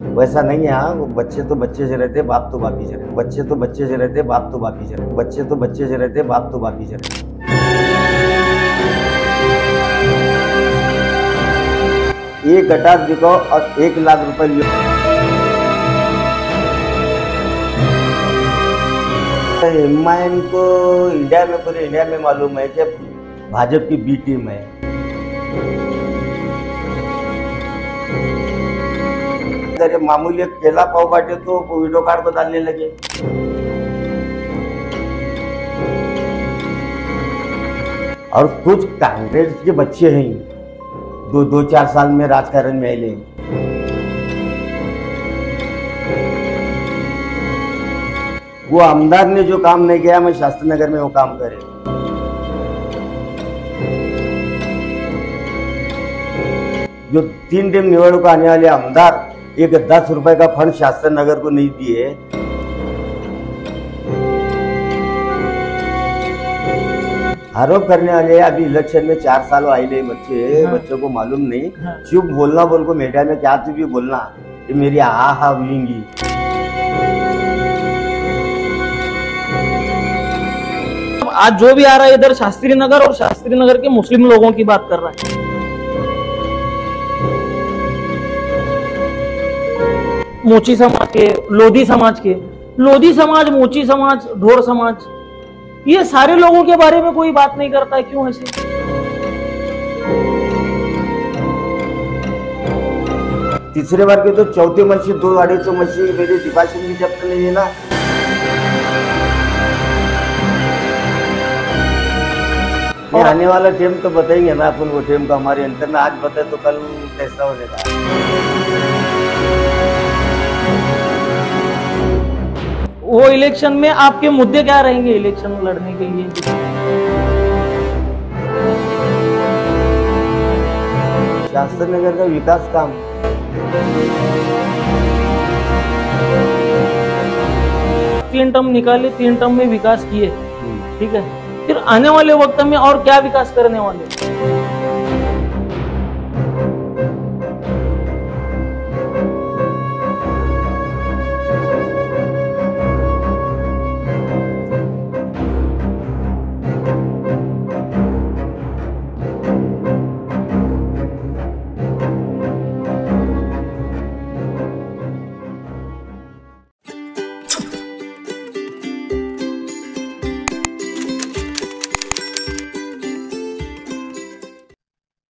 वैसा नहीं है हाँ बच्चे तो बच्चे से रहते, बाप तो बाप से रहते। बच्चे तो बच्चे से रहते, बाप तो बाप से रहते। बच्चे तो बच्चे से रहते, बाप तो बाप से रहते। एक गटार बिको और एक लाख रुपए एम को इंडिया में, पूरे इंडिया में मालूम है कि भाजपा की बी टीम है। ये मामूली केला पाव बाटे तो वीडियो कार्ड को डालने लगे। और कुछ कांग्रेस के बच्चे हैं। दो दो, चार साल में राजकारण में आए। वो आमदार ने जो काम नहीं किया, मैं शास्त्री नगर में वो काम करे। जो तीन टीम निवडणूक आने वाले आमदार एक दस रुपए का फंड शास्त्र नगर को नहीं दिए आरोप करने वाले अभी इलेक्शन में चार साल आए बच्चे हाँ। बच्चों को मालूम नहीं हाँ। चुप बोलना बोल को मीडिया में क्या तू भी बोलना ये मेरी आ हा हुईंगी आज जो भी आ रहा है इधर शास्त्री नगर और शास्त्री नगर के मुस्लिम लोगों की बात कर रहा है मोची समाज के लोधी समाज के। लोधी समाज मोची समाज ढोर समाज ये सारे लोगों के बारे में कोई बात नहीं करता है क्यों ऐसे? तिसरे बार की तो चौथी मच्छी दो अडीच मच्छी मेरी डिपाशन भी जब्त नहीं है ना। ये आने वाला टेम तो बताएँगे ना अपन वो टेम का हमारे अंतर में आज बताए तो कल कैसा हो जाएगा। इलेक्शन में आपके मुद्दे क्या रहेंगे इलेक्शन लड़ने के लिए? शास्त्र नगर का विकास काम। तीन टर्म निकाले तीन टर्म में विकास किए। ठीक है? फिर आने वाले वक्त में और क्या विकास करने वाले?